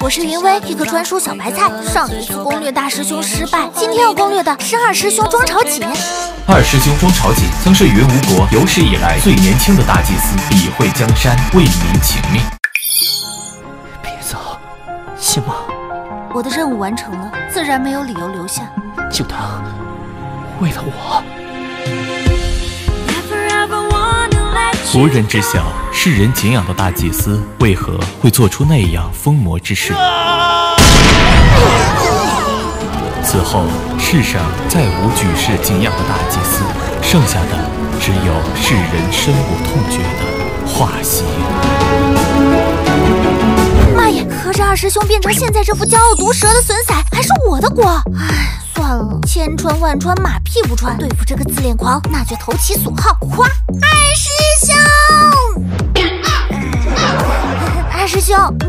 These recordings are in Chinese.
我是云薇，一个专属小白菜。上一次攻略大师兄失败，今天要攻略的是二师兄庄朝锦。二师兄庄朝锦曾是云无国有史以来最年轻的大祭司，理会江山，为民请命。别走，行吗？我的任务完成了，自然没有理由留下。就当，为了我。无人知晓，世人敬仰的大祭司为何会做出那样疯魔之事。此后，世上再无举世敬仰的大祭司，剩下的只有世人深恶痛绝的化形。妈呀！合着二师兄变成现在这副骄傲毒舌的损色，还是我的锅。唉，算了，千穿万穿，马屁不穿。对付这个自恋狂，那就投其所好，夸二师兄。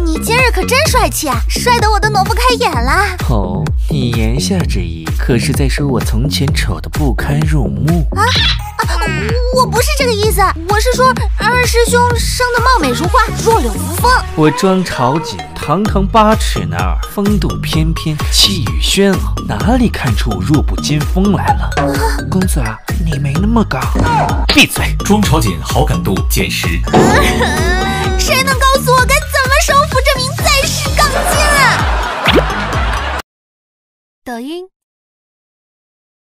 你今日可真帅气啊，帅得我都挪不开眼了。哦，你言下之意可是在说我从前丑得不堪入目啊？啊，我不是这个意思，我是说二师兄生得貌美如花，弱柳扶风。我庄朝锦堂堂八尺男儿，风度翩翩，气宇轩昂，哪里看出我弱不禁风来了？公子啊，你没那么高。闭嘴！庄朝锦好感度减十。抖音。